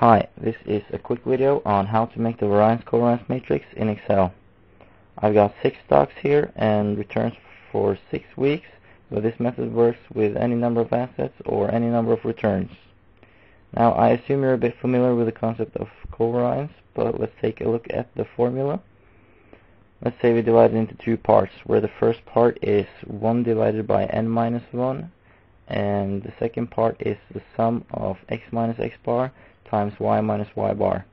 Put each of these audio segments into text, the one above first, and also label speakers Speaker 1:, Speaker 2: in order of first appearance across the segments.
Speaker 1: Hi, this is a quick video on how to make the variance covariance matrix in Excel. I've got six stocks here and returns for six weeks, but this method works with any number of assets or any number of returns. Now I assume you're a bit familiar with the concept of covariance, but let's take a look at the formula. Let's say we divide it into two parts, where the first part is 1 divided by n minus 1, and the second part is the sum of x minus x bar times y minus y bar.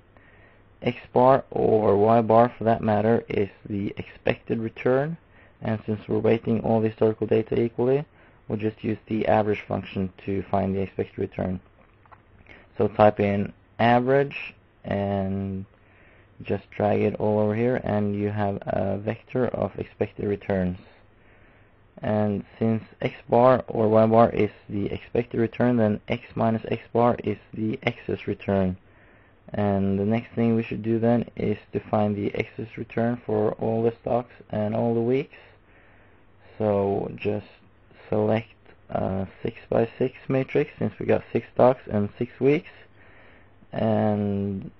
Speaker 1: x bar or y bar for that matter is the expected return and since we're weighting all the historical data equally we'll just use the average function to find the expected return. So type in average and just drag it all over here and you have a vector of expected returns and since x bar or y bar is the expected return then x minus x bar is the excess return. And the next thing we should do then is to find the excess return for all the stocks and all the weeks. So just select a 6 by 6 matrix since we got 6 stocks and 6 weeks. And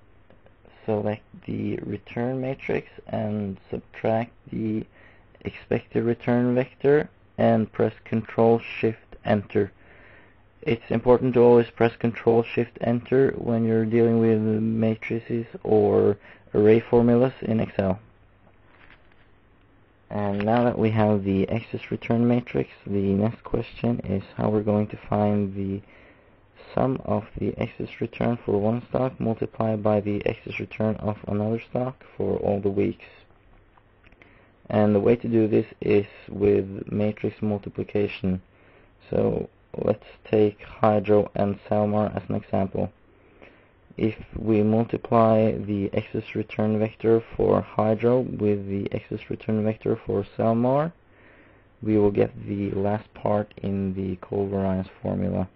Speaker 1: select the return matrix and subtract the expected return vector and press Control Shift Enter. It's important to always press Control Shift Enter when you're dealing with matrices or array formulas in Excel. And now that we have the excess return matrix, the next question is how we're going to find the sum of the excess return for one stock multiplied by the excess return of another stock for all the weeks and the way to do this is with matrix multiplication. So let's take Hydro and Salmar as an example. If we multiply the excess return vector for Hydro with the excess return vector for Salmar we will get the last part in the covariance formula.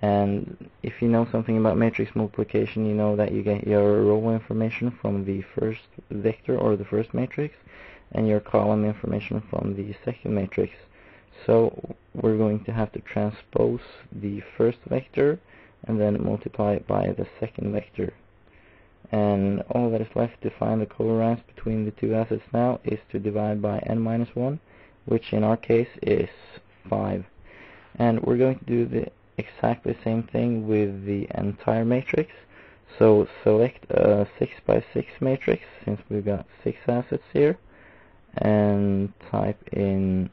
Speaker 1: And if you know something about matrix multiplication you know that you get your row information from the first vector or the first matrix and your column information from the second matrix. So we're going to have to transpose the first vector and then multiply it by the second vector. And all that is left to find the covariance between the two assets now is to divide by n minus 1, which in our case is 5. And we're going to do the exactly same thing with the entire matrix. So select a 6 by 6 matrix, since we've got 6 assets here and type in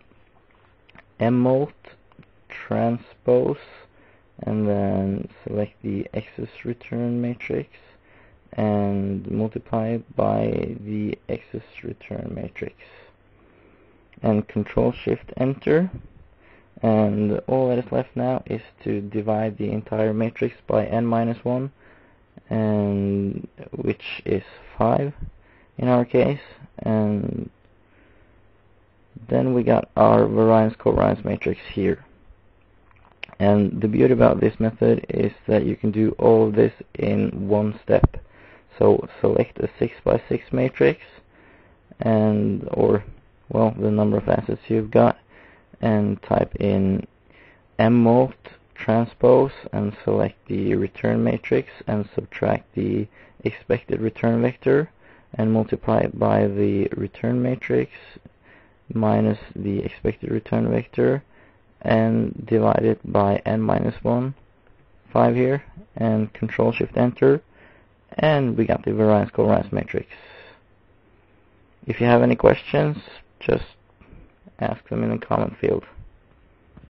Speaker 1: mult transpose and then select the excess return matrix and multiply by the excess return matrix. And control shift enter. And all that is left now is to divide the entire matrix by n minus 1 and which is 5 in our case and then we got our variance covariance matrix here. And the beauty about this method is that you can do all of this in one step. So select a 6 by 6 matrix and or well the number of assets you've got and type in mmult transpose and select the return matrix and subtract the expected return vector and multiply it by the return matrix minus the expected return vector and divide it by n minus 1 5 here and control shift enter and we got the variance covariance matrix. If you have any questions just ask them in the comment field